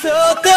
So good.